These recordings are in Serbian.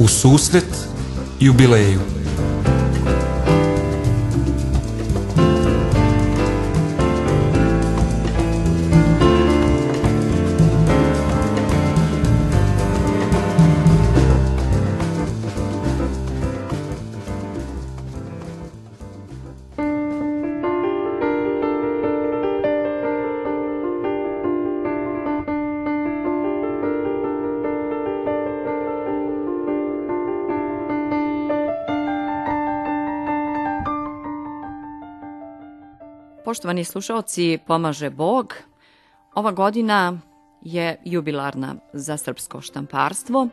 u susret jubileju. Poštovani slušalci, pomaže Bog. Ova godina je jubilarna za srpsko štamparstvo.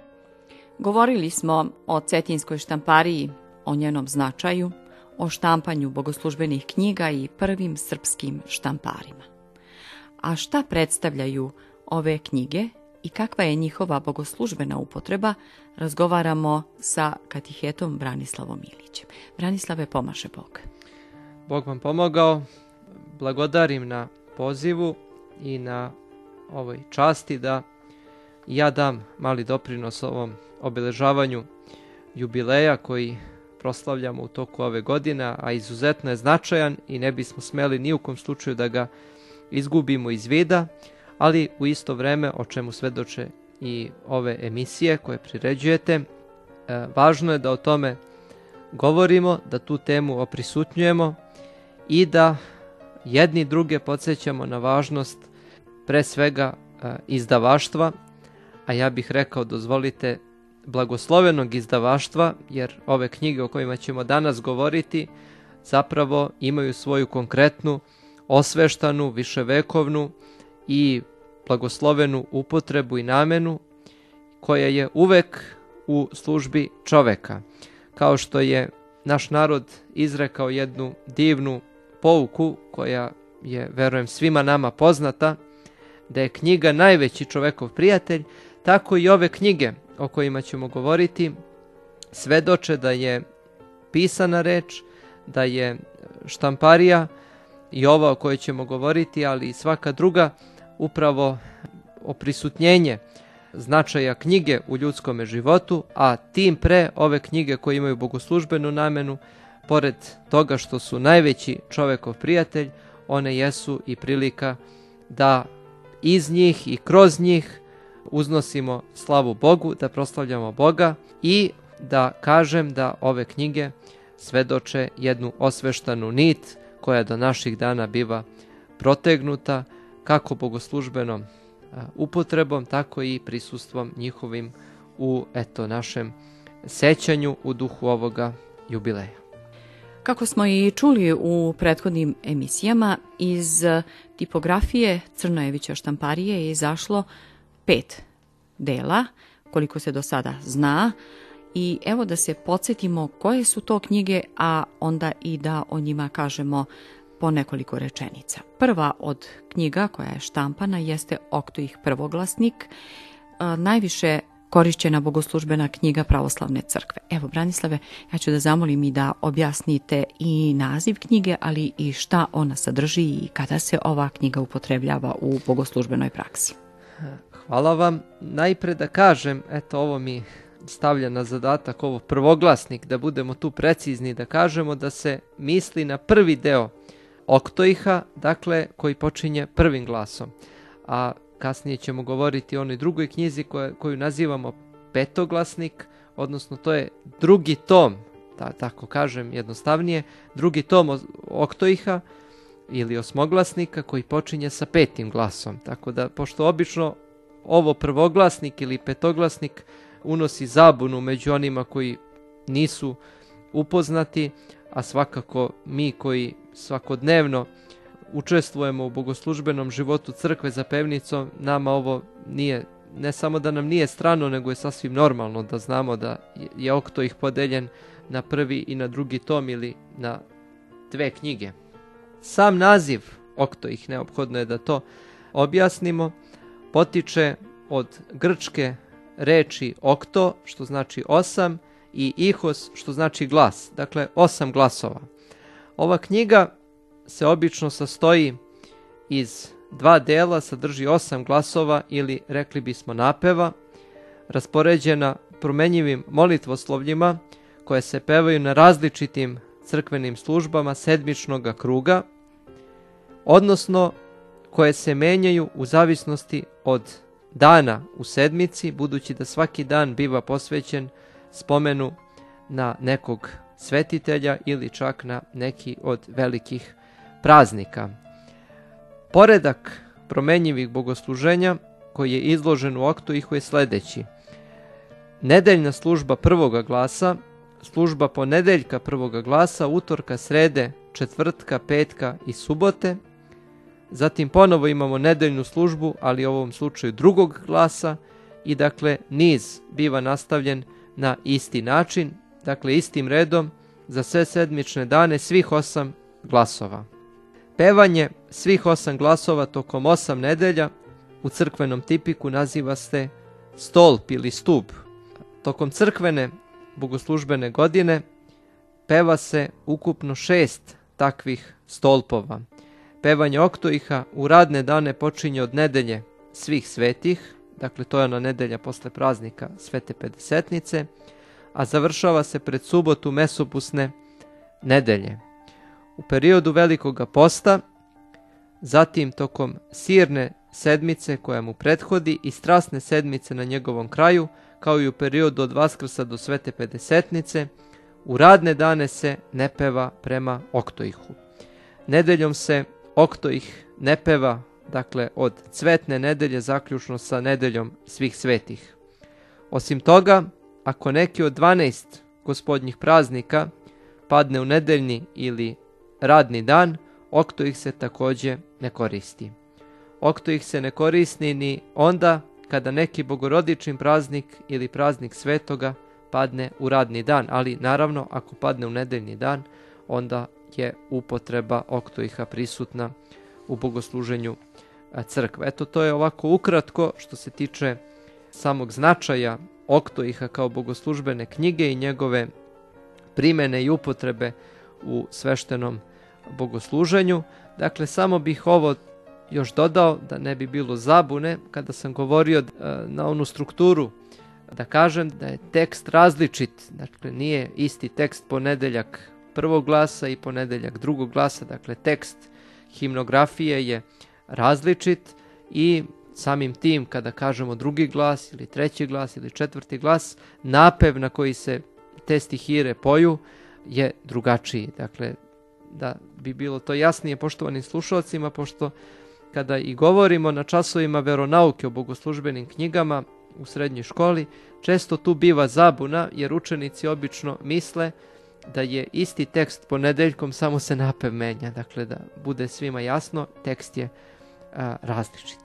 Govorili smo o Cetinskoj štampariji, o njenom značaju, o štampanju bogoslužbenih knjiga i prvim srpskim štamparima. A šta predstavljaju ove knjige i kakva je njihova bogoslužbena upotreba, razgovaramo sa katihetom Branislavom Ilićem. Branislave, pomaže Bog. Bog vam pomogao blagodarim na pozivu i na ovoj časti da ja dam mali doprinos ovom obeležavanju jubileja koji proslavljamo u toku ove godine, a izuzetno je značajan i ne bismo smeli ni u kom slučaju da ga izgubimo iz vida, ali u isto vreme, o čemu svedoče i ove emisije koje priređujete, e, važno je da o tome govorimo, da tu temu oprisutnjujemo i da jedni druge podsjećamo na važnost pre svega e, izdavaštva, a ja bih rekao dozvolite blagoslovenog izdavaštva, jer ove knjige o kojima ćemo danas govoriti zapravo imaju svoju konkretnu, osveštanu, viševekovnu i blagoslovenu upotrebu i namenu koja je uvek u službi čoveka. Kao što je naš narod izrekao jednu divnu pouku koja je, verujem, svima nama poznata, da je knjiga najveći čovekov prijatelj, tako i ove knjige o kojima ćemo govoriti svedoče da je pisana reč, da je štamparija i ova o kojoj ćemo govoriti, ali i svaka druga, upravo oprisutnjenje značaja knjige u ljudskome životu, a tim pre ove knjige koje imaju bogoslužbenu namenu, pored toga što su najveći čovekov prijatelj, one jesu i prilika da iz njih i kroz njih uznosimo slavu Bogu, da proslavljamo Boga i da kažem da ove knjige svedoče jednu osveštanu nit koja do naših dana biva protegnuta kako bogoslužbenom upotrebom, tako i prisustvom njihovim u eto našem sećanju u duhu ovoga jubileja. Kako smo i čuli u prethodnim emisijama, iz tipografije Crnojevića štamparije je izašlo pet dela, koliko se do sada zna, i evo da se podsjetimo koje su to knjige, a onda i da o njima kažemo po nekoliko rečenica. Prva od knjiga koja je štampana jeste Oktoih prvoglasnik, najviše korišćena bogoslužbena knjiga pravoslavne crkve. Evo, Branislave, ja ću da zamolim i da objasnite i naziv knjige, ali i šta ona sadrži i kada se ova knjiga upotrebljava u bogoslužbenoj praksi. Hvala vam. Najpre da kažem, eto ovo mi stavlja na zadatak ovo prvoglasnik, da budemo tu precizni, da kažemo da se misli na prvi deo oktoiha, dakle koji počinje prvim glasom. A Kasnije ćemo govoriti o onoj drugoj knjizi koja, koju nazivamo petoglasnik, odnosno to je drugi tom, da tako kažem jednostavnije, drugi tom oktoiha ili osmoglasnika koji počinje sa petim glasom. Tako da, pošto obično ovo prvoglasnik ili petoglasnik unosi zabunu među onima koji nisu upoznati, a svakako mi koji svakodnevno učestvujemo u bogoslužbenom životu crkve za pevnicom, nama ovo nije, ne samo da nam nije strano, nego je sasvim normalno da znamo da je okto ih podeljen na prvi i na drugi tom ili na dve knjige. Sam naziv okto ih, neophodno je da to objasnimo, potiče od grčke reči okto, što znači osam, i ihos, što znači glas, dakle osam glasova. Ova knjiga se obično sastoji iz dva dela, sadrži osam glasova ili rekli bismo napeva, raspoređena promenjivim molitvoslovljima koje se pevaju na različitim crkvenim službama sedmičnog kruga, odnosno koje se menjaju u zavisnosti od dana u sedmici, budući da svaki dan biva posvećen spomenu na nekog svetitelja ili čak na neki od velikih praznika. Poredak promenjivih bogosluženja koji je izložen u Oktoihu je sledeći. Nedeljna služba prvoga glasa, služba ponedeljka prvoga glasa, utorka, srede, četvrtka, petka i subote. Zatim ponovo imamo nedeljnu službu, ali u ovom slučaju drugog glasa i dakle niz biva nastavljen na isti način, dakle istim redom za sve sedmične dane svih osam glasova. Pevanje svih osam glasova tokom osam nedelja u crkvenom tipiku naziva se stolp ili stup. Tokom crkvene bogoslužbene godine peva se ukupno šest takvih stolpova. Pevanje oktoiha u radne dane počinje od nedelje svih svetih, dakle to je ona nedelja posle praznika Svete Pedesetnice, a završava se pred subotu mesopusne nedelje. U periodu velikoga posta, zatim tokom sirne sedmice koja mu prethodi i strasne sedmice na njegovom kraju, kao i u periodu od Vaskrsa do Svete Pedesetnice, u radne dane se ne peva prema oktoihu. Nedeljom se oktoih ne peva, dakle od cvetne nedelje zaključno sa nedeljom svih svetih. Osim toga, ako neki od 12 gospodnjih praznika padne u nedeljni ili radni dan, okto ih se takođe ne koristi. Okto ih se ne koristi ni onda kada neki bogorodični praznik ili praznik svetoga padne u radni dan, ali naravno ako padne u nedeljni dan, onda je upotreba oktoiha prisutna u bogosluženju crkve. Eto, to je ovako ukratko što se tiče samog značaja oktoiha kao bogoslužbene knjige i njegove primene i upotrebe u sveštenom bogosluženju. Dakle, samo bih ovo još dodao da ne bi bilo zabune kada sam govorio na onu strukturu da kažem da je tekst različit, dakle nije isti tekst ponedeljak prvog glasa i ponedeljak drugog glasa, dakle tekst himnografije je različit i samim tim kada kažemo drugi glas ili treći glas ili četvrti glas, napev na koji se te stihire poju je drugačiji. Dakle, da bi bilo to jasnije poštovanim slušalcima, pošto kada i govorimo na časovima veronauke o bogoslužbenim knjigama u srednjoj školi, često tu biva zabuna jer učenici obično misle da je isti tekst ponedeljkom, samo se napev menja. Dakle, da bude svima jasno, tekst je a, različit.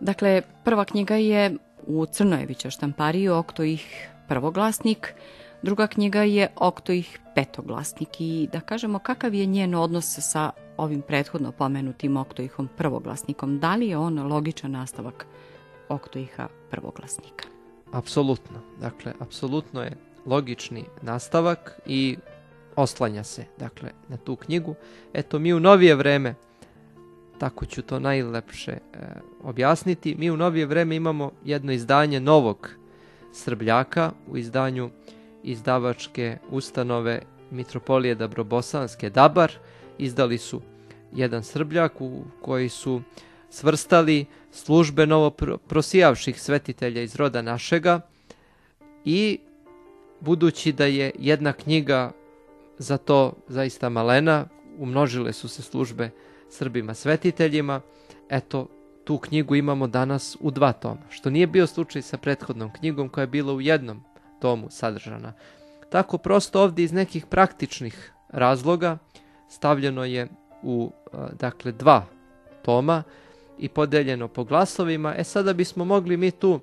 Dakle, prva knjiga je u Crnojevića štampariji Oktoih prvoglasnik, druga knjiga je Oktoih petoglasnik i da kažemo kakav je njen odnos sa ovim prethodno pomenutim Oktoihom prvoglasnikom. Da li je on logičan nastavak Oktoiha prvoglasnika? Apsolutno. Dakle, apsolutno je logični nastavak i oslanja se dakle, na tu knjigu. Eto, mi u novije vreme tako ću to najlepše e, objasniti. Mi u novije vreme imamo jedno izdanje novog Srbljaka u izdanju izdavačke ustanove Mitropolije Dabrobosanske Dabar. Izdali su jedan Srbljak u koji su svrstali službe novo prosijavših svetitelja iz roda našega i budući da je jedna knjiga za to zaista malena, umnožile su se službe Srbima svetiteljima. Eto, tu knjigu imamo danas u dva toma, što nije bio slučaj sa prethodnom knjigom koja je bila u jednom tomu sadržana. Tako prosto ovdje iz nekih praktičnih razloga stavljeno je u dakle dva toma i podeljeno po glasovima. E sada bismo mogli mi tu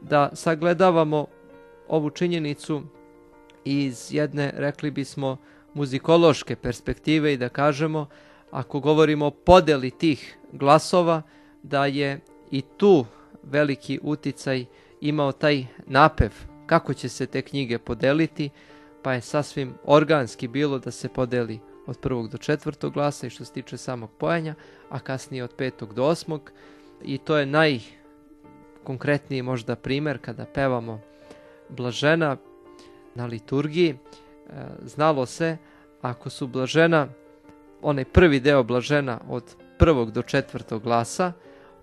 da sagledavamo ovu činjenicu iz jedne, rekli bismo, muzikološke perspektive i da kažemo ako govorimo o podeli tih glasova, da je i tu veliki uticaj imao taj napev kako će se te knjige podeliti, pa je sasvim organski bilo da se podeli od prvog do četvrtog glasa i što se tiče samog pojanja, a kasnije od petog do osmog. I to je najkonkretniji možda primer kada pevamo blažena na liturgiji, e, znalo se ako su blažena, onaj prvi deo blažena od prvog do četvrtog glasa,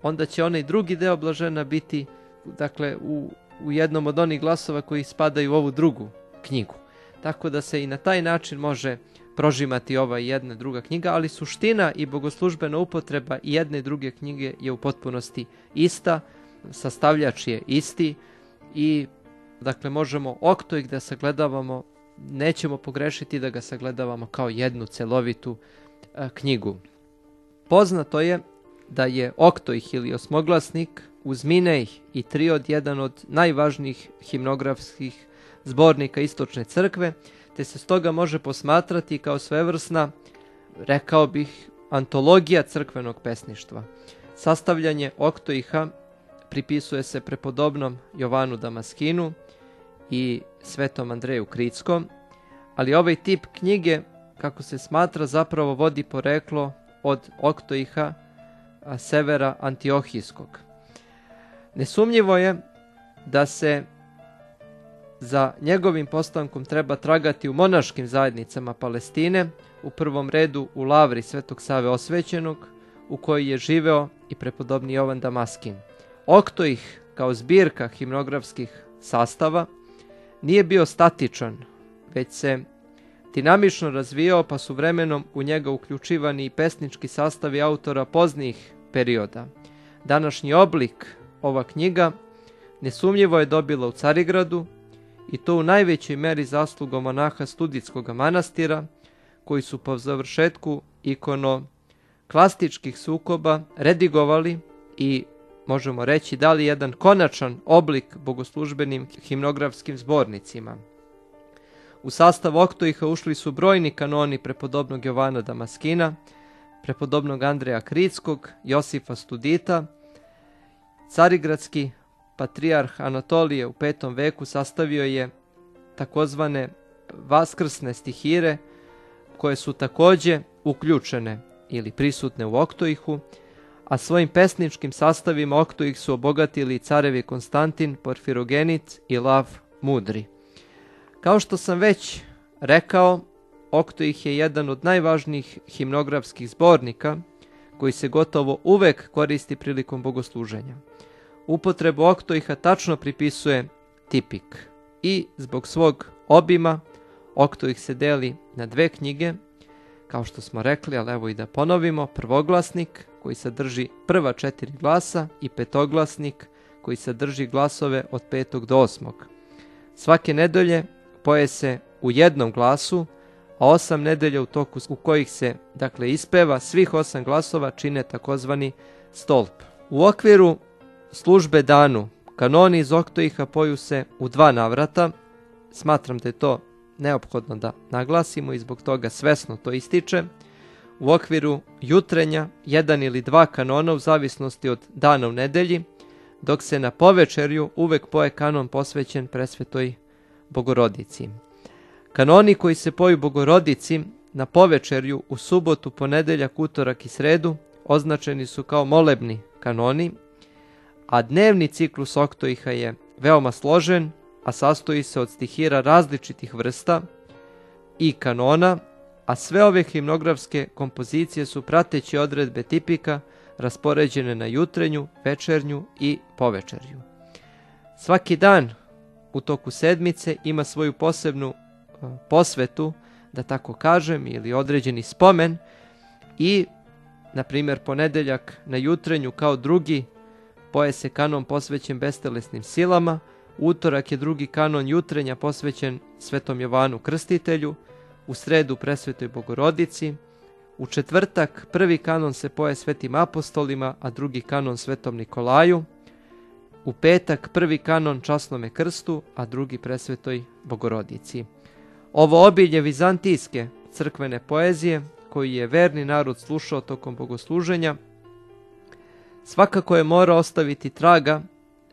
onda će onaj drugi deo blažena biti dakle u, u jednom od onih glasova koji spadaju u ovu drugu knjigu. Tako da se i na taj način može prožimati ova i jedna druga knjiga, ali suština i bogoslužbena upotreba i jedne i druge knjige je u potpunosti ista, sastavljač je isti i dakle možemo oktojk da sagledavamo, nećemo pogrešiti da ga sagledavamo kao jednu celovitu a, knjigu. Poznato je da je oktojh ili osmoglasnik uz Minejh i Triod jedan od najvažnijih himnografskih zbornika Istočne crkve, te se stoga može posmatrati kao svevrsna, rekao bih, antologija crkvenog pesništva. Sastavljanje oktoiha pripisuje se prepodobnom Jovanu Damaskinu i svetom Andreju Krickom, ali ovaj tip knjige, kako se smatra, zapravo vodi poreklo od oktoiha severa Antiohijskog. Nesumnjivo je da se za njegovim postankom treba tragati u monaškim zajednicama Palestine, u prvom redu u lavri Svetog Save Osvećenog, u kojoj je živeo i prepodobni Jovan Damaskin. Okto ih, kao zbirka himnografskih sastava, nije bio statičan, već se dinamično razvijao pa su vremenom u njega uključivani i pesnički sastavi autora poznijih perioda. Današnji oblik ova knjiga nesumnjivo je dobila u Carigradu, i to u najvećoj meri zaslugom monaha studijskog manastira, koji su po završetku ikono klastičkih sukoba redigovali i možemo reći dali jedan konačan oblik bogoslužbenim himnografskim zbornicima. U sastav oktoiha ušli su brojni kanoni prepodobnog Jovana Damaskina, prepodobnog Andreja Kritskog, Josifa Studita, carigradski patrijarh Anatolije u petom veku sastavio je takozvane vaskrsne stihire koje su takođe uključene ili prisutne u oktoihu, a svojim pesničkim sastavima oktoih su obogatili carevi Konstantin, Porfirogenit i Lav Mudri. Kao što sam već rekao, oktoih je jedan od najvažnijih himnografskih zbornika koji se gotovo uvek koristi prilikom bogosluženja. Upotrebu oktoiha tačno pripisuje tipik. I zbog svog obima oktoih se deli na dve knjige, kao što smo rekli, ali evo i da ponovimo, prvoglasnik koji sadrži prva četiri glasa i petoglasnik koji sadrži glasove od petog do osmog. Svake nedelje poje se u jednom glasu, a osam nedelja u toku u kojih se, dakle, ispeva svih osam glasova čine takozvani stolp. U okviru službe danu. Kanoni iz Oktoiha poju se u dva navrata. Smatram da je to neophodno da naglasimo i zbog toga svesno to ističe. U okviru jutrenja jedan ili dva kanona u zavisnosti od dana u nedelji, dok se na povečerju uvek poje kanon posvećen presvetoj Bogorodici. Kanoni koji se poju Bogorodici na povečerju u subotu, ponedeljak, utorak i sredu označeni su kao molebni kanoni a dnevni ciklus oktoiha je veoma složen, a sastoji se od stihira različitih vrsta i kanona, a sve ove himnografske kompozicije su prateći odredbe tipika raspoređene na jutrenju, večernju i povečernju. Svaki dan u toku sedmice ima svoju posebnu posvetu, da tako kažem, ili određeni spomen i, na primjer, ponedeljak na jutrenju kao drugi poje se kanon posvećen bestelesnim silama, utorak je drugi kanon jutrenja posvećen Svetom Jovanu Krstitelju, u sredu presvetoj Bogorodici, u četvrtak prvi kanon se poje Svetim apostolima, a drugi kanon Svetom Nikolaju, u petak prvi kanon Časnome Krstu, a drugi presvetoj Bogorodici. Ovo obilje vizantijske crkvene poezije, koji je verni narod slušao tokom bogosluženja, Svakako je morao ostaviti traga,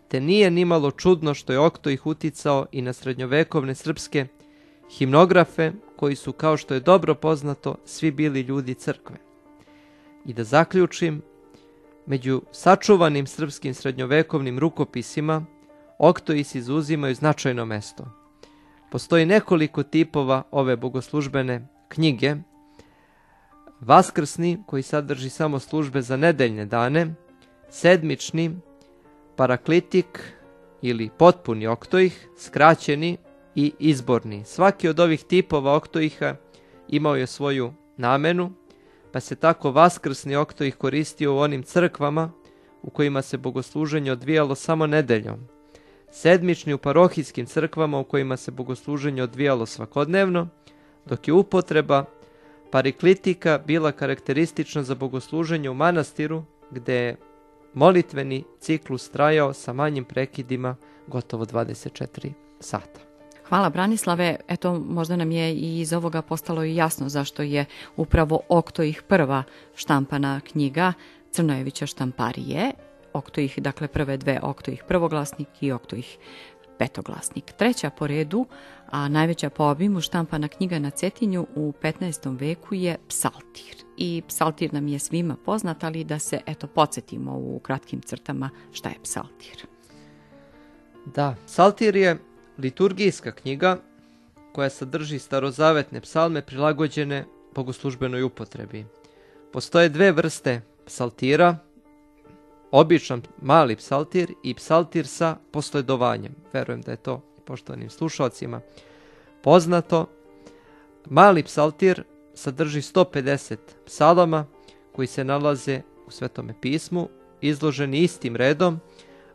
te nije nimalo čudno što je Okto ih uticao i na srednjovekovne srpske himnografe, koji su, kao što je dobro poznato, svi bili ljudi crkve. I da zaključim, među sačuvanim srpskim srednjovekovnim rukopisima, oktoisi zauzimaju značajno mesto. Postoji nekoliko tipova ove bogoslužbene knjige. Vaskrsni, koji sadrži samo službe za nedeljne dane, sedmični, paraklitik ili potpuni oktoih, skraćeni i izborni. Svaki od ovih tipova oktoiha imao je svoju namenu, pa se tako vaskrsni oktoih koristio u onim crkvama u kojima se bogosluženje odvijalo samo nedeljom. Sedmični u parohijskim crkvama u kojima se bogosluženje odvijalo svakodnevno, dok je upotreba pariklitika bila karakteristična za bogosluženje u manastiru, gde je molitveni ciklus trajao sa manjim prekidima gotovo 24 sata. Hvala Branislave. Eto, možda nam je i iz ovoga postalo i jasno zašto je upravo Okto ih prva štampana knjiga Crnojevića štamparije. Okto ih, dakle prve dve Okto ih prvoglasnik i Okto ih petoglasnik. Treća po redu, a najveća po obimu štampana knjiga na Cetinju u 15. veku je Psaltir. I Psaltir nam je svima poznat, ali da se eto podsjetimo u kratkim crtama šta je Psaltir. Da, Psaltir je liturgijska knjiga koja sadrži starozavetne psalme prilagođene bogoslužbenoj upotrebi. Postoje dve vrste psaltira, običan mali psaltir i psaltir sa posledovanjem. Verujem da je to poštovanim slušalcima poznato. Mali psaltir sadrži 150 psalama koji se nalaze u Svetome pismu, izloženi istim redom,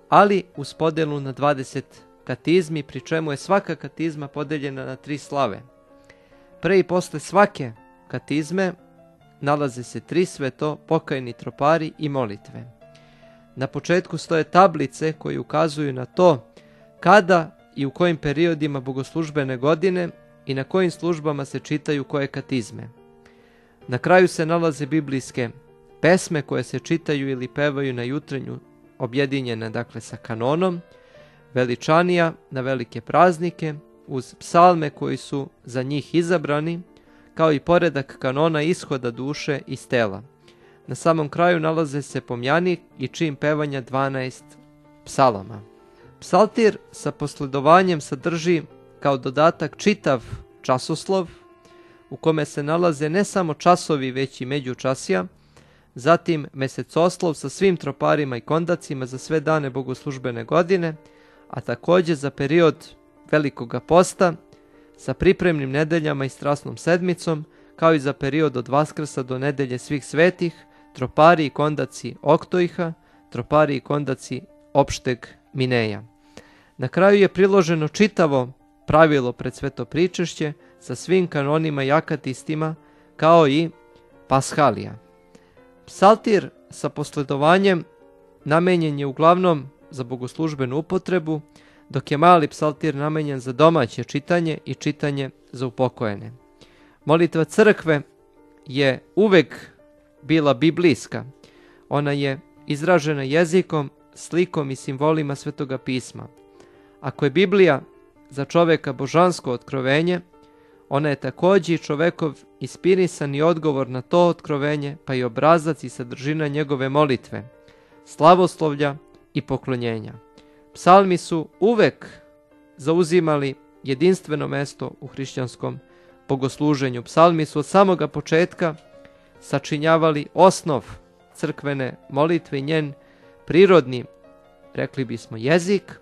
ali uz podelu na 20 katizmi, pri čemu je svaka katizma podeljena na tri slave. Pre i posle svake katizme nalaze se tri sveto, pokajni tropari i molitve. Na početku stoje tablice koje ukazuju na to kada i u kojim periodima bogoslužbene godine i na kojim službama se čitaju koje katizme. Na kraju se nalaze biblijske pesme koje se čitaju ili pevaju na jutrenju objedinjene dakle sa kanonom, veličanija na velike praznike, uz psalme koji su za njih izabrani, kao i poredak kanona ishoda duše iz tela. Na samom kraju nalaze se pomjanik i čin pevanja 12 psalama. Psaltir sa posledovanjem sadrži kao dodatak čitav časoslov u kome se nalaze ne samo časovi već i međučasija, zatim mesecoslov sa svim troparima i kondacima za sve dane bogoslužbene godine, a takođe za period Velikoga posta sa pripremnim nedeljama i strasnom sedmicom, kao i za period od Vaskrsa do nedelje svih svetih, tropari i kondaci Oktojha, tropari i kondaci opšteg Mineja. Na kraju je priloženo čitavo pravilo pred sveto pričešće sa svim kanonima i akatistima, kao i Pashalija. Psaltir sa posledovanjem namenjen je uglavnom za bogoslužbenu upotrebu, dok je mali psaltir namenjen za domaće čitanje i čitanje za upokojene. Molitva crkve je uvek bila biblijska. Ona je izražena jezikom, slikom i simbolima Svetoga pisma. Ako je Biblija za čoveka božansko otkrovenje, ona je takođe i čovekov inspirisani odgovor na to otkrovenje, pa i obrazac i sadržina njegove molitve, slavoslovlja i poklonjenja. Psalmi su uvek zauzimali jedinstveno mesto u hrišćanskom bogosluženju. Psalmi su od samoga početka sačinjavali osnov crkvene molitve i njen prirodni, rekli bismo, jezik,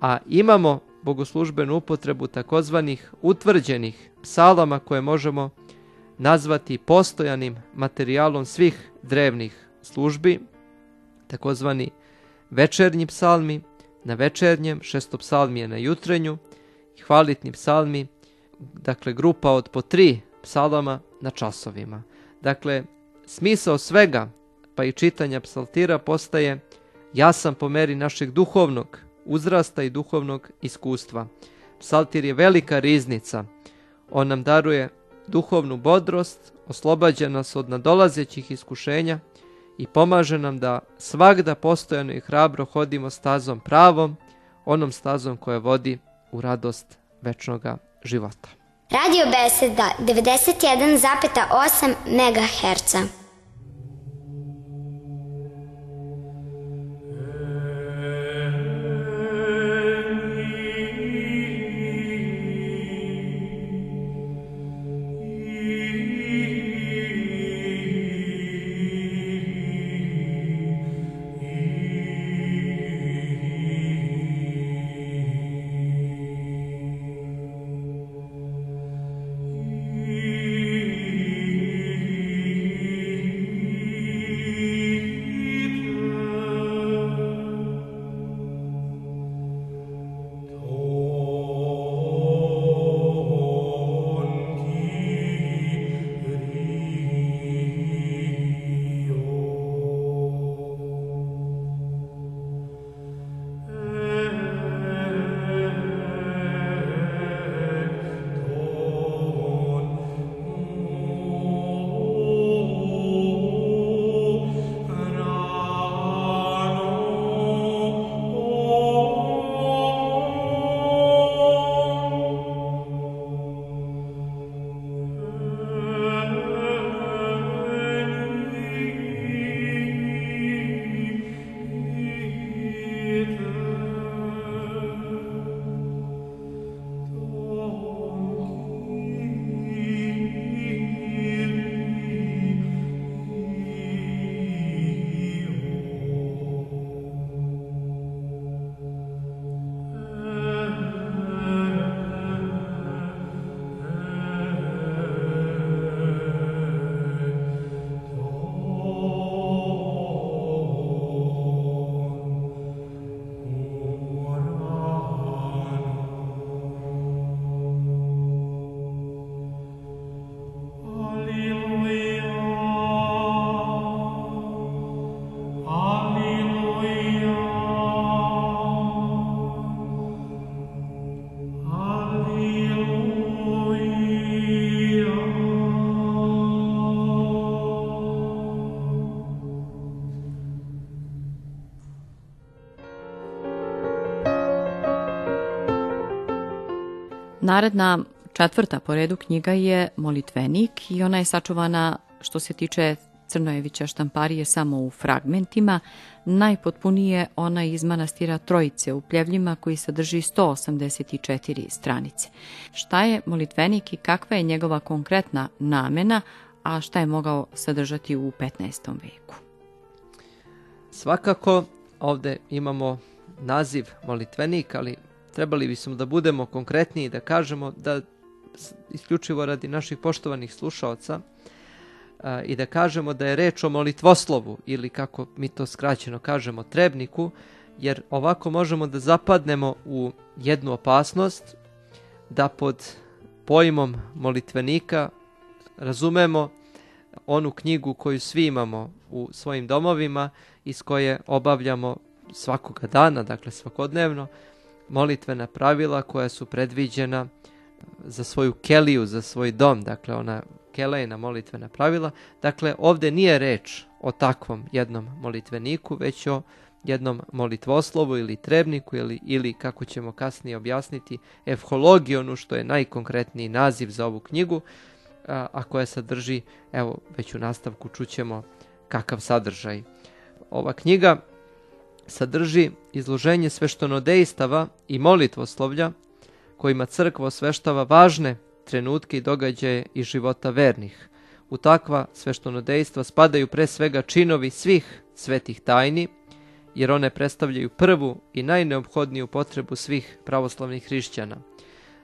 a imamo bogoslužbenu upotrebu takozvanih utvrđenih psalama koje možemo nazvati postojanim materijalom svih drevnih službi, takozvani večernji psalmi, na večernjem, šestopsalmije na jutrenju, hvalitni psalmi, dakle grupa od po tri psalama na časovima. Dakle, smisao svega, pa i čitanja psaltira postaje jasan po meri našeg duhovnog uzrasta i duhovnog iskustva. Psaltir je velika riznica. On nam daruje duhovnu bodrost, oslobađa nas od nadolazećih iskušenja i pomaže nam da svagda postojano i hrabro hodimo stazom pravom, onom stazom koja vodi u radost večnoga života. Radio Beseda 91,8 MHz. Naredna četvrta po redu knjiga je Molitvenik i ona je sačuvana što se tiče Crnojevića štamparije samo u fragmentima. Najpotpunije ona iz manastira Trojice u Pljevljima koji sadrži 184 stranice. Šta je molitvenik i kakva je njegova konkretna namena, a šta je mogao sadržati u 15. veku? Svakako ovde imamo naziv molitvenik, ali trebali bismo da budemo konkretniji i da kažemo da isključivo radi naših poštovanih slušaoca a, i da kažemo da je reč o molitvoslovu ili kako mi to skraćeno kažemo trebniku, jer ovako možemo da zapadnemo u jednu opasnost da pod pojmom molitvenika razumemo onu knjigu koju svi imamo u svojim domovima iz koje obavljamo svakoga dana, dakle svakodnevno, molitvena pravila koja su predviđena za svoju keliju, za svoj dom, dakle ona kelejna molitvena pravila. Dakle, ovde nije reč o takvom jednom molitveniku, već o jednom molitvoslovu ili trebniku ili, ili kako ćemo kasnije objasniti, evhologionu, što je najkonkretniji naziv za ovu knjigu, a, a koja sadrži, evo, već u nastavku čućemo kakav sadržaj. Ova knjiga sadrži izloženje sveštonodejstava i molitvoslovlja kojima crkva osveštava važne trenutke i događaje iz života vernih. U takva sveštonodejstva spadaju pre svega činovi svih svetih tajni, jer one predstavljaju prvu i najneophodniju potrebu svih pravoslavnih hrišćana.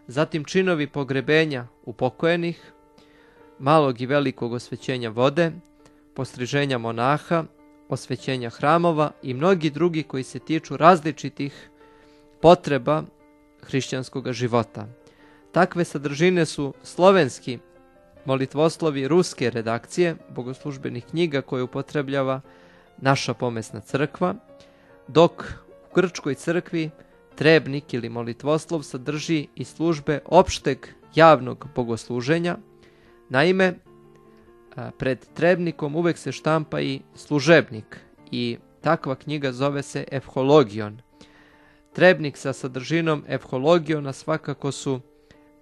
Zatim činovi pogrebenja upokojenih, malog i velikog osvećenja vode, postriženja monaha, osvećenja hramova i mnogi drugi koji se tiču različitih potreba hrišćanskog života. Takve sadržine su slovenski molitvoslovi ruske redakcije bogoslužbenih knjiga koje upotrebljava naša pomesna crkva, dok u Grčkoj crkvi trebnik ili molitvoslov sadrži i službe opšteg javnog bogosluženja. Naime, pred trebnikom uvek se štampa i služebnik i takva knjiga zove se Evhologion. Trebnik sa sadržinom Evhologiona svakako su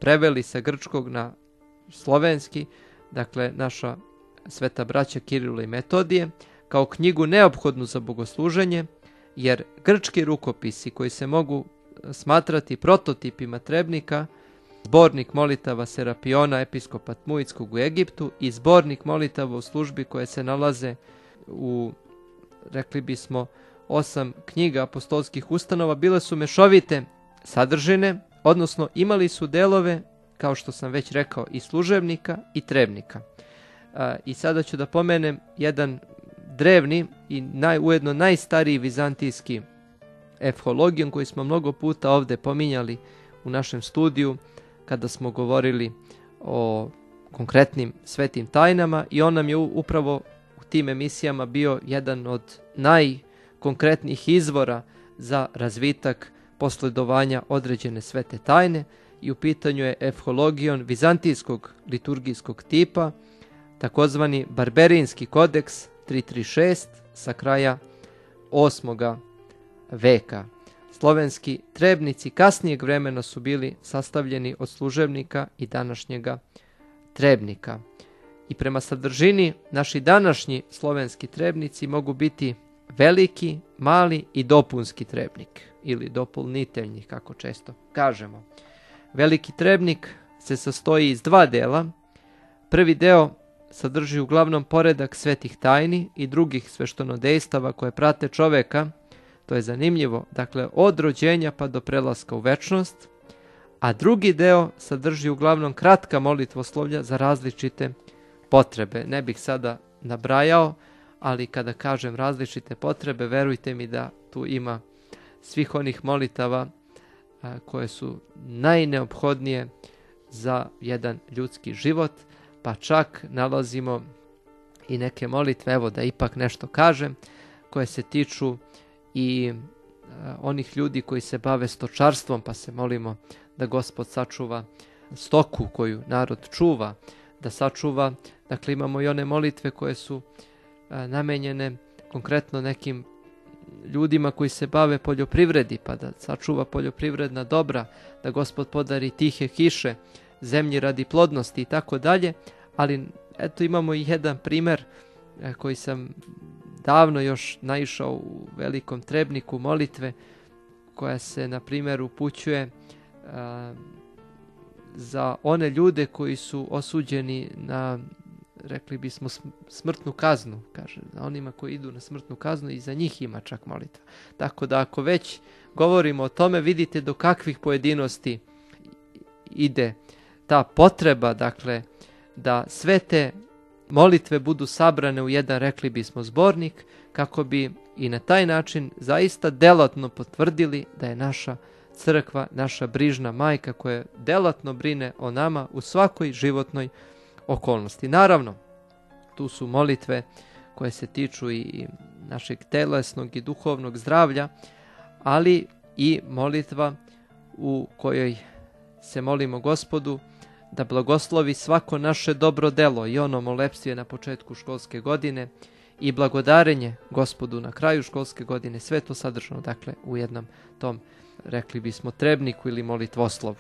preveli sa grčkog na slovenski, dakle naša sveta braća Kirila i Metodije, kao knjigu neophodnu za bogosluženje, jer grčki rukopisi koji se mogu smatrati prototipima trebnika, zbornik molitava Serapiona, episkopa Tmuickog u Egiptu i zbornik molitava u službi koje se nalaze u, rekli bismo, osam knjiga apostolskih ustanova, bile su mešovite sadržine, odnosno imali su delove, kao što sam već rekao, i služebnika i trebnika. A, I sada ću da pomenem jedan drevni i naj, ujedno najstariji vizantijski efhologijom koji smo mnogo puta ovde pominjali u našem studiju kada smo govorili o konkretnim svetim tajnama i on nam je upravo u tim emisijama bio jedan od najkonkretnijih izvora za razvitak posledovanja određene svete tajne i u pitanju je efhologion vizantijskog liturgijskog tipa, takozvani Barberinski kodeks 336 sa kraja 8. veka. Slovenski trebnici kasnijeg vremena su bili sastavljeni od služebnika i današnjega trebnika. I prema sadržini naši današnji slovenski trebnici mogu biti veliki, mali i dopunski trebnik ili dopolniteljnih, kako često kažemo. Veliki trebnik se sastoji iz dva dela. Prvi deo sadrži uglavnom poredak svetih tajni i drugih sveštonodejstava koje prate čoveka, to je zanimljivo, dakle od rođenja pa do prelaska u večnost, a drugi deo sadrži uglavnom kratka molitvoslovlja za različite potrebe. Ne bih sada nabrajao, ali kada kažem različite potrebe, verujte mi da tu ima svih onih molitava koje su najneophodnije za jedan ljudski život, pa čak nalazimo i neke molitve, evo da ipak nešto kažem, koje se tiču i a, onih ljudi koji se bave stočarstvom, pa se molimo da gospod sačuva stoku koju narod čuva, da sačuva, dakle imamo i one molitve koje su a, namenjene konkretno nekim ljudima koji se bave poljoprivredi, pa da sačuva poljoprivredna dobra, da gospod podari tihe kiše, zemlji radi plodnosti i tako dalje, ali eto imamo i jedan primer e, koji sam davno još naišao u velikom trebniku molitve koja se na primjer upućuje a, za one ljude koji su osuđeni na rekli bismo smrtnu kaznu, kaže, za onima koji idu na smrtnu kaznu i za njih ima čak molitva. Tako da ako već govorimo o tome, vidite do kakvih pojedinosti ide ta potreba, dakle, da sve te molitve budu sabrane u jedan, rekli bismo, zbornik, kako bi i na taj način zaista delatno potvrdili da je naša crkva, naša brižna majka koja delatno brine o nama u svakoj životnoj okolnosti. Naravno, tu su molitve koje se tiču i našeg telesnog i duhovnog zdravlja, ali i molitva u kojoj se molimo gospodu da blagoslovi svako naše dobro delo i ono molepstvije na početku školske godine i blagodarenje gospodu na kraju školske godine, sve to sadržano dakle u jednom tom, rekli bismo, trebniku ili molitvoslovu.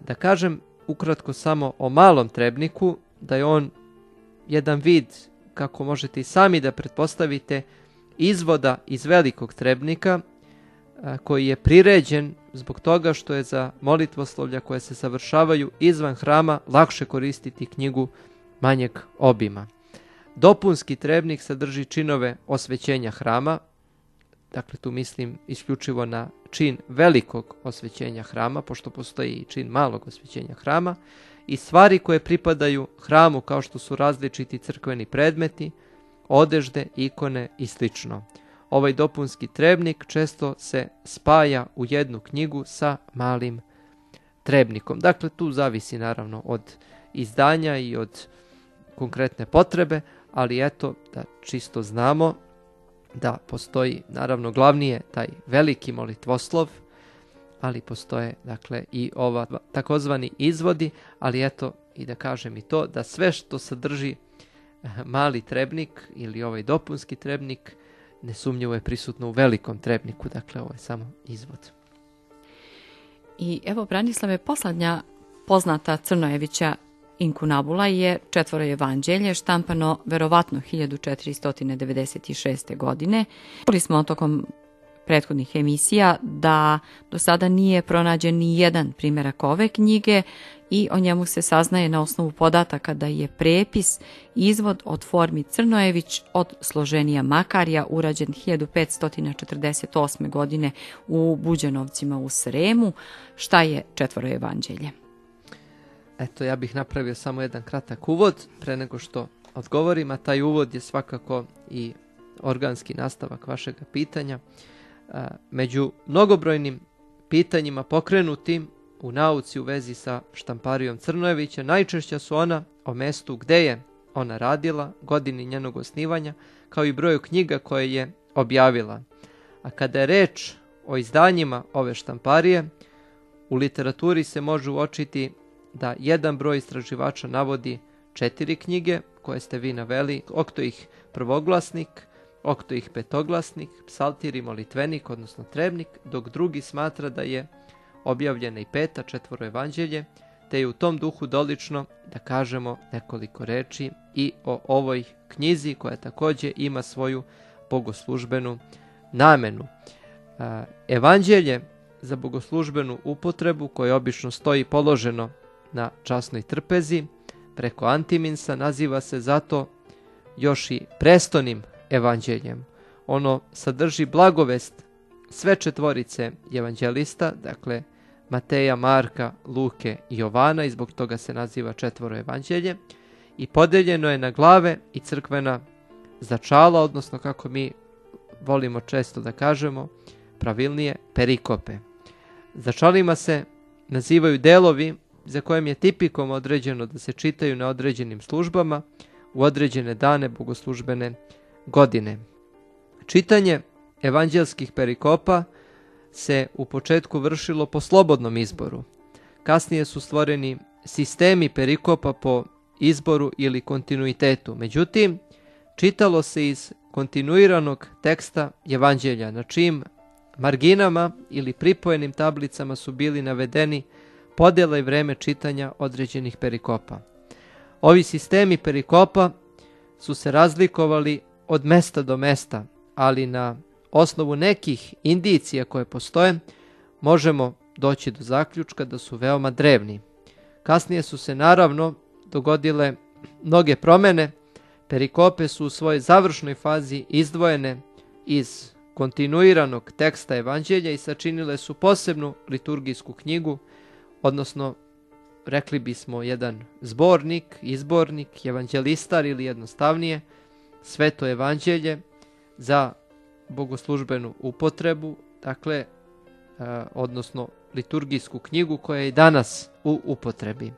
Da kažem ukratko samo o malom trebniku, da je on jedan vid, kako možete i sami da pretpostavite, izvoda iz velikog trebnika koji je priređen zbog toga što je za molitvoslovlja koje se savršavaju izvan hrama lakše koristiti knjigu manjeg obima. Dopunski trebnik sadrži činove osvećenja hrama, dakle tu mislim isključivo na čin velikog osvećenja hrama, pošto postoji i čin malog osvećenja hrama, i stvari koje pripadaju hramu kao što su različiti crkveni predmeti, odežde, ikone i slično. Ovaj dopunski trebnik često se spaja u jednu knjigu sa malim trebnikom. Dakle, tu zavisi naravno od izdanja i od konkretne potrebe, ali eto da čisto znamo da postoji, naravno glavni je taj veliki molitvoslov, ali postoje dakle i ova takozvani izvodi, ali eto i da kažem i to da sve što sadrži eh, mali trebnik ili ovaj dopunski trebnik nesumnjivo je prisutno u velikom trebniku, dakle ovo je samo izvod. I evo Branislave, poslednja poznata Crnojevića Inkunabula je četvoro evanđelje štampano verovatno 1496. godine. Čuli smo tokom prethodnih emisija da do sada nije pronađen ni jedan primjerak ove knjige i o njemu se saznaje na osnovu podataka da je prepis izvod od formi Crnojević od složenija Makarija urađen 1548. godine u Buđanovcima u Sremu. Šta je četvoro evanđelje? Eto, ja bih napravio samo jedan kratak uvod pre nego što odgovorim, a taj uvod je svakako i organski nastavak vašeg pitanja. Među mnogobrojnim pitanjima pokrenutim u nauci u vezi sa štamparijom Crnojevića najčešća su ona o mestu gde je ona radila, godini njenog osnivanja, kao i broju knjiga koje je objavila. A kada je reč o izdanjima ove štamparije, u literaturi se može uočiti da jedan broj istraživača navodi četiri knjige koje ste vi naveli, okto ih prvoglasnik, okto ih petoglasnik, psaltir i molitvenik, odnosno trebnik, dok drugi smatra da je objavljena i peta četvoro evanđelje, te je u tom duhu dolično da kažemo nekoliko reči i o ovoj knjizi koja takođe ima svoju bogoslužbenu namenu. Evanđelje za bogoslužbenu upotrebu koje obično stoji položeno na časnoj trpezi preko Antiminsa naziva se zato još i prestonim evanđeljem. Ono sadrži blagovest sve četvorice evanđelista, dakle Mateja, Marka, Luke i Jovana i zbog toga se naziva četvoro evanđelje i podeljeno je na glave i crkvena začala, odnosno kako mi volimo često da kažemo, pravilnije perikope. Začalima se nazivaju delovi za kojem je tipikom određeno da se čitaju na određenim službama u određene dane bogoslužbene godine. Čitanje evanđelskih perikopa se u početku vršilo po slobodnom izboru. Kasnije su stvoreni sistemi perikopa po izboru ili kontinuitetu. Međutim, čitalo se iz kontinuiranog teksta Evanđelja, na čijim marginama ili pripojenim tablicama su bili navedeni podela i vreme čitanja određenih perikopa. Ovi sistemi perikopa su se razlikovali od mesta do mesta, ali na osnovu nekih indicija koje postoje možemo doći do zaključka da su veoma drevni. Kasnije su se naravno dogodile mnoge promene, perikope su u svojoj završnoj fazi izdvojene iz kontinuiranog teksta evanđelja i sačinile su posebnu liturgijsku knjigu, odnosno rekli bismo jedan zbornik, izbornik, evanđelistar ili jednostavnije, sveto evanđelje za bogoslužbenu upotrebu, dakle, e, odnosno liturgijsku knjigu koja je danas u upotrebi.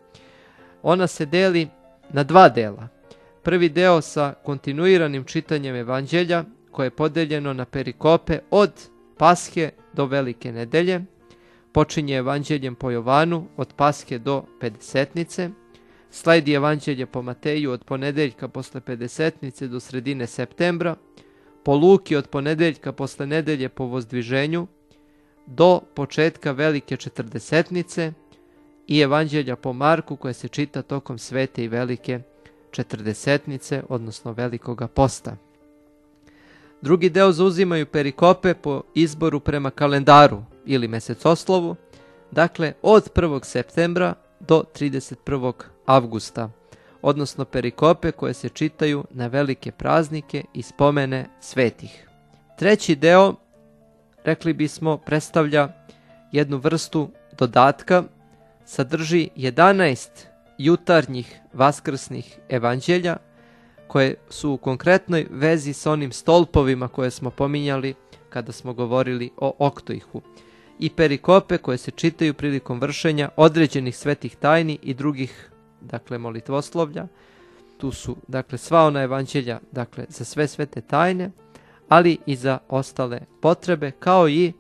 Ona se deli na dva dela. Prvi deo sa kontinuiranim čitanjem evanđelja koje je podeljeno na perikope od Pashe do Velike nedelje, počinje evanđeljem po Jovanu od Paske do Pedesetnice, sledi evanđelje po Mateju od ponedeljka posle Pedesetnice do sredine septembra, po Luki od ponedeljka posle nedelje po vozdviženju do početka Velike četrdesetnice i evanđelja po Marku koje se čita tokom svete i velike četrdesetnice, odnosno velikoga posta. Drugi deo zauzimaju perikope po izboru prema kalendaru ili mesecoslovu, dakle od 1. septembra do 31. avgusta, odnosno perikope koje se čitaju na velike praznike i spomene svetih. Treći deo, rekli bismo, predstavlja jednu vrstu dodatka, sadrži 11 jutarnjih vaskrsnih evanđelja koje su u konkretnoj vezi s onim stolpovima koje smo pominjali kada smo govorili o oktoihu i perikope koje se čitaju prilikom vršenja određenih svetih tajni i drugih dakle molitvoslovlja. Tu su dakle sva ona evanđelja dakle za sve svete tajne, ali i za ostale potrebe kao i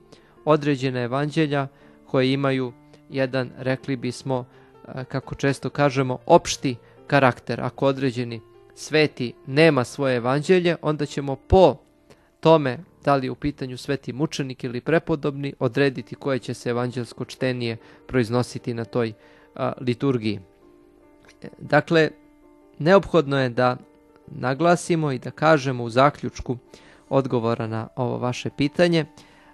određene evanđelja koje imaju jedan rekli bismo kako često kažemo opšti karakter. Ako određeni sveti nema svoje evanđelje, onda ćemo po tome da li je u pitanju sveti mučenik ili prepodobni odrediti koje će se evanđelsko čtenije proiznositi na toj a, liturgiji. Dakle, neophodno je da naglasimo i da kažemo u zaključku odgovora na ovo vaše pitanje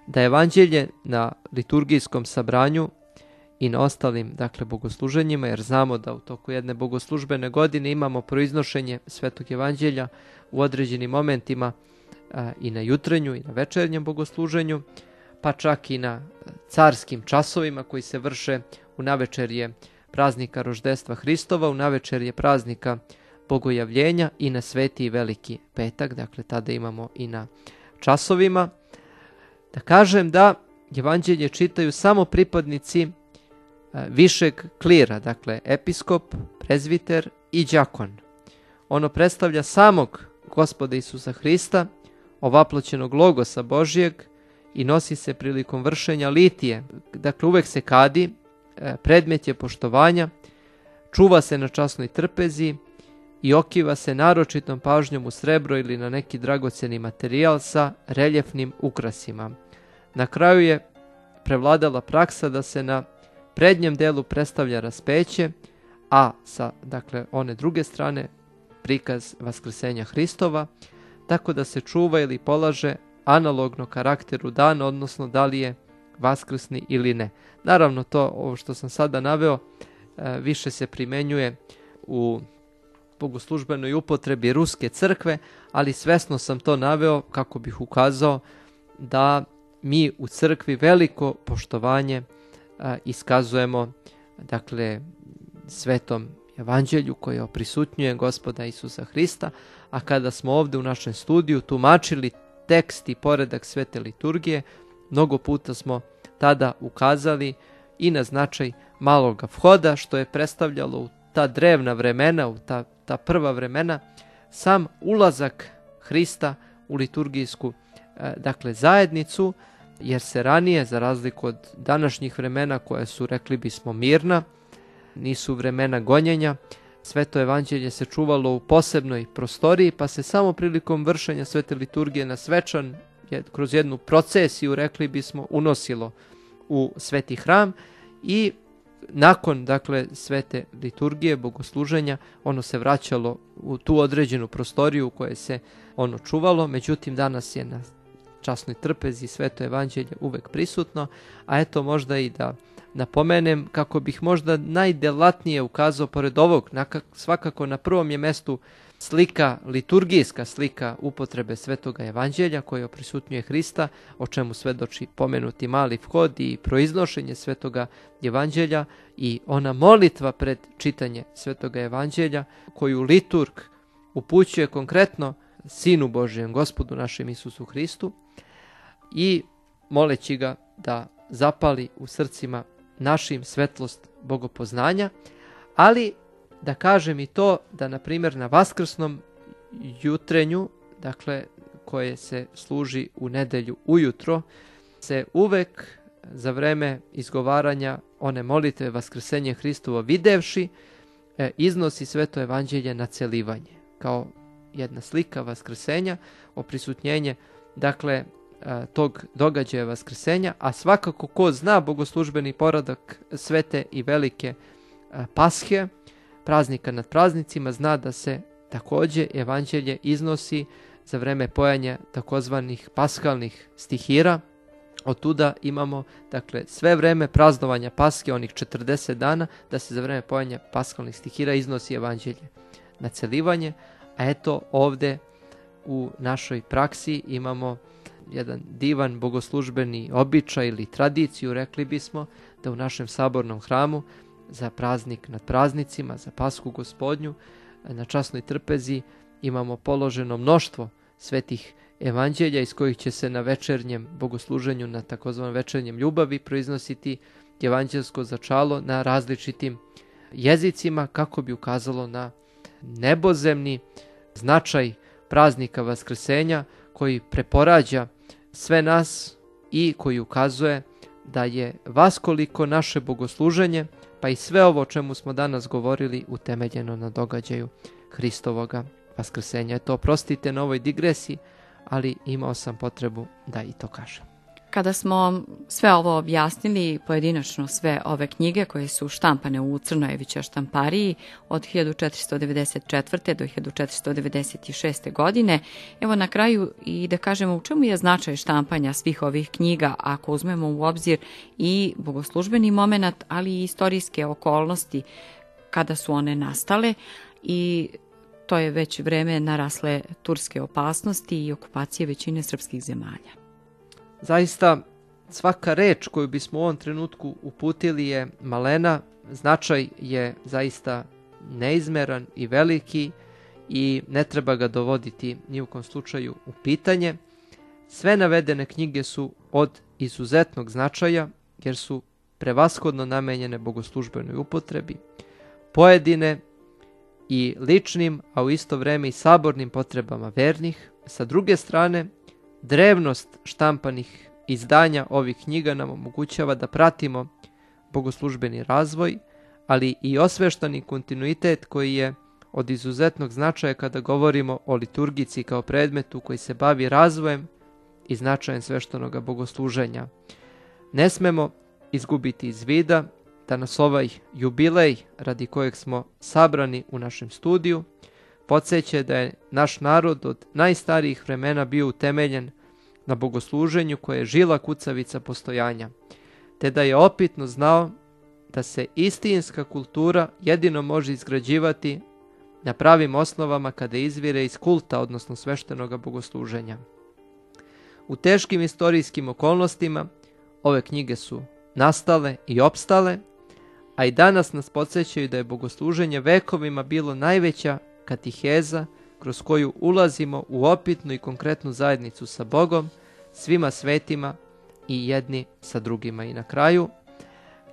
da evanđelje na liturgijskom sabranju i na ostalim dakle bogosluženjima jer znamo da u toku jedne bogoslužbene godine imamo proiznošenje Svetog evanđelja u određenim momentima a, i na jutrenju i na večernjem bogosluženju pa čak i na carskim časovima koji se vrše u navečerje praznika roždestva Hristova, u navečerje praznika bogojavljenja i na sveti i veliki petak, dakle tada imamo i na časovima. Da kažem da evanđelje čitaju samo pripadnici višeg klira, dakle episkop, prezviter i đakon. Ono predstavlja samog gospoda Isusa Hrista, ovaploćenog logosa Božijeg i nosi se prilikom vršenja litije. Dakle, uvek se kadi, predmet je poštovanja, čuva se na časnoj trpezi i okiva se naročitom pažnjom u srebro ili na neki dragoceni materijal sa reljefnim ukrasima. Na kraju je prevladala praksa da se na prednjem delu predstavlja raspeće, a sa dakle one druge strane prikaz vaskrsenja Hristova, tako da se čuva ili polaže analogno karakteru dana, odnosno da li je vaskrsni ili ne. Naravno to ovo što sam sada naveo e, više se primenjuje u bogoslužbenoj upotrebi ruske crkve, ali svesno sam to naveo kako bih ukazao da mi u crkvi veliko poštovanje a, iskazujemo dakle svetom evanđelju koje oprisutnjuje gospoda Isusa Hrista, a kada smo ovde u našem studiju tumačili tekst i poredak svete liturgije, mnogo puta smo tada ukazali i na značaj maloga vhoda, što je predstavljalo u ta drevna vremena, u ta, ta prva vremena, sam ulazak Hrista u liturgijsku dakle zajednicu, jer se ranije, za razliku od današnjih vremena koja su, rekli bismo, mirna, nisu vremena gonjenja, Sveto evanđelje se čuvalo u posebnoj prostoriji, pa se samo prilikom vršenja svete liturgije na svečan, kroz jednu procesiju, rekli bismo, unosilo u sveti hram i nakon dakle svete liturgije, bogosluženja, ono se vraćalo u tu određenu prostoriju u kojoj se ono čuvalo, međutim danas je na časnoj trpezi sveto evanđelje uvek prisutno, a eto možda i da napomenem kako bih možda najdelatnije ukazao pored ovog, svakako na prvom je mestu slika, liturgijska slika upotrebe svetoga evanđelja koja prisutnjuje Hrista, o čemu svedoči pomenuti mali vhod i proiznošenje svetoga evanđelja i ona molitva pred čitanje svetoga evanđelja koju liturg upućuje konkretno Sinu Božijem, gospodu našem Isusu Hristu i moleći ga da zapali u srcima našim svetlost bogopoznanja, ali da kažem i to da na primjer na vaskrsnom jutrenju, dakle koje se služi u nedelju ujutro, se uvek za vreme izgovaranja one molitve Vaskrsenje Hristovo videvši, e, iznosi sveto evanđelje na celivanje, kao jedna slika Vaskrsenja, oprisutnjenje, dakle, tog događaja Vaskrsenja, a svakako ko zna bogoslužbeni poradak svete i velike pashe, praznika nad praznicima, zna da se također evanđelje iznosi za vreme pojanja takozvanih paskalnih stihira. Od tuda imamo dakle, sve vreme praznovanja paske, onih 40 dana, da se za vreme pojanja paskalnih stihira iznosi evanđelje na celivanje, a eto ovdje u našoj praksi imamo jedan divan bogoslužbeni običaj ili tradiciju, rekli bismo, da u našem sabornom hramu za praznik nad praznicima, za pasku gospodnju, na časnoj trpezi imamo položeno mnoštvo svetih evanđelja iz kojih će se na večernjem bogosluženju, na takozvanom večernjem ljubavi proiznositi evanđelsko začalo na različitim jezicima kako bi ukazalo na nebozemni značaj praznika Vaskrsenja koji preporađa sve nas i koji ukazuje da je vaskoliko naše bogosluženje, pa i sve ovo o čemu smo danas govorili utemeljeno na događaju Hristovoga vaskrsenja. To prostite na ovoj digresiji, ali imao sam potrebu da i to kažem. Kada smo sve ovo objasnili, pojedinačno sve ove knjige koje su štampane u Crnojevića štampariji od 1494. do 1496. godine, evo na kraju i da kažemo u čemu je značaj štampanja svih ovih knjiga ako uzmemo u obzir i bogoslužbeni moment, ali i istorijske okolnosti kada su one nastale i to je već vreme narasle turske opasnosti i okupacije većine srpskih zemalja. Zaista svaka reč koju bismo u ovom trenutku uputili je malena, značaj je zaista neizmeran i veliki i ne treba ga dovoditi ni u kom slučaju u pitanje. Sve navedene knjige su od izuzetnog značaja jer su prevashodno namenjene bogoslužbenoj upotrebi, pojedine i ličnim, a u isto vrijeme i sabornim potrebama vernih. Sa druge strane, Drevnost štampanih izdanja ovih knjiga nam omogućava da pratimo bogoslužbeni razvoj, ali i osveštani kontinuitet koji je od izuzetnog značaja kada govorimo o liturgici kao predmetu koji se bavi razvojem i značajem sveštenog bogosluženja. Ne smemo izgubiti iz vida da nas ovaj jubilej radi kojeg smo sabrani u našem studiju podsjeća da je naš narod od najstarijih vremena bio utemeljen na bogosluženju koje je žila kucavica postojanja, te da je opitno znao da se istinska kultura jedino može izgrađivati na pravim osnovama kada izvire iz kulta, odnosno sveštenog bogosluženja. U teškim istorijskim okolnostima ove knjige su nastale i opstale, a i danas nas podsjećaju da je bogosluženje vekovima bilo najveća katiheza kroz koju ulazimo u opitnu i konkretnu zajednicu sa Bogom, svima svetima i jedni sa drugima. I na kraju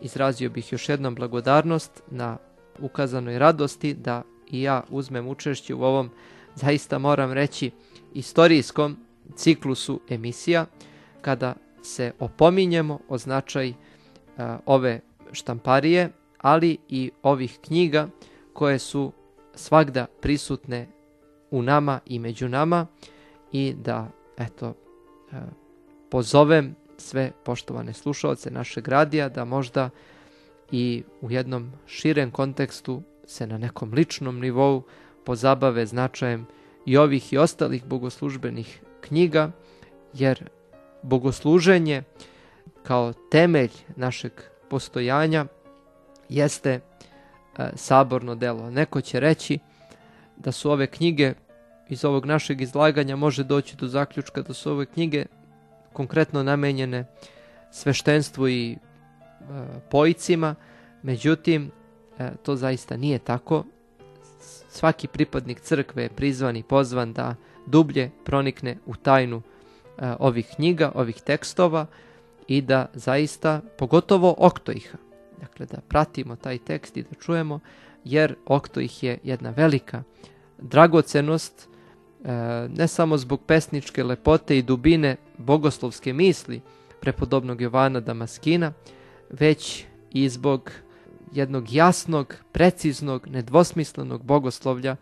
izrazio bih još jednom blagodarnost na ukazanoj radosti da i ja uzmem učešće u ovom, zaista moram reći, istorijskom ciklusu emisija, kada se opominjemo o značaj ove štamparije, ali i ovih knjiga koje su svagda prisutne u nama i među nama i da eto e, pozovem sve poštovane slušalce našeg radija da možda i u jednom širem kontekstu se na nekom ličnom nivou pozabave značajem i ovih i ostalih bogoslužbenih knjiga, jer bogosluženje kao temelj našeg postojanja jeste e, saborno delo. Neko će reći da su ove knjige iz ovog našeg izlaganja može doći do zaključka da su ove knjige konkretno namenjene sveštenstvu i e, pojicima, međutim, e, to zaista nije tako. Svaki pripadnik crkve je prizvan i pozvan da dublje pronikne u tajnu e, ovih knjiga, ovih tekstova i da zaista, pogotovo oktoiha, dakle da pratimo taj tekst i da čujemo, jer oktoih je jedna velika dragocenost, ne samo zbog pesničke lepote i dubine bogoslovske misli prepodobnog Jovana Damaskina, već i zbog jednog jasnog, preciznog, nedvosmislenog bogoslovlja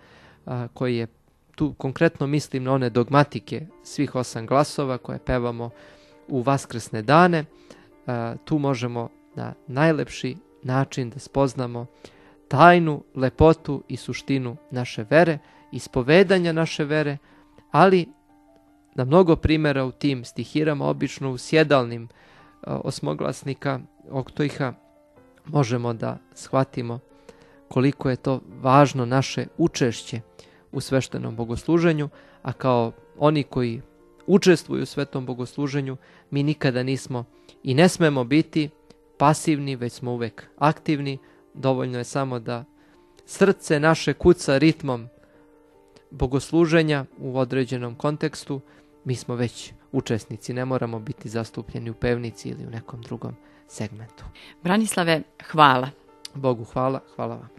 a, koji je tu konkretno mislim na one dogmatike svih osam glasova koje pevamo u vaskrsne dane. A, tu možemo na najlepši način da spoznamo tajnu, lepotu i suštinu naše vere, ispovedanja naše vere, ali na mnogo primjera u tim stihirama, obično u sjedalnim osmoglasnika Oktojha, možemo da shvatimo koliko je to važno naše učešće u sveštenom bogosluženju, a kao oni koji učestvuju u svetom bogosluženju, mi nikada nismo i ne smemo biti pasivni, već smo uvek aktivni, dovoljno je samo da srce naše kuca ritmom bogosluženja u određenom kontekstu, mi smo već učesnici, ne moramo biti zastupljeni u pevnici ili u nekom drugom segmentu. Branislave, hvala. Bogu hvala, hvala vam.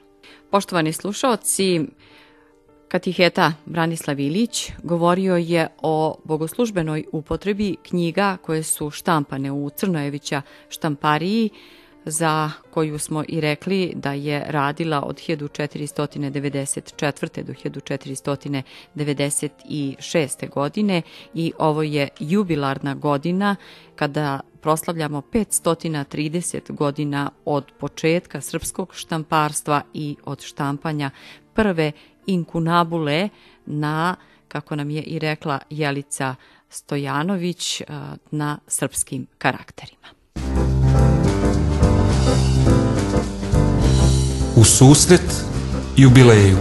Poštovani slušaoci, Katiheta Branislav Ilić govorio je o bogoslužbenoj upotrebi knjiga koje su štampane u Crnojevića štampariji, za koju smo i rekli da je radila od 1494. do 1496. godine i ovo je jubilarna godina kada proslavljamo 530 godina od početka srpskog štamparstva i od štampanja prve inkunabule na, kako nam je i rekla Jelica Stojanović, na srpskim karakterima. u susret jubileju.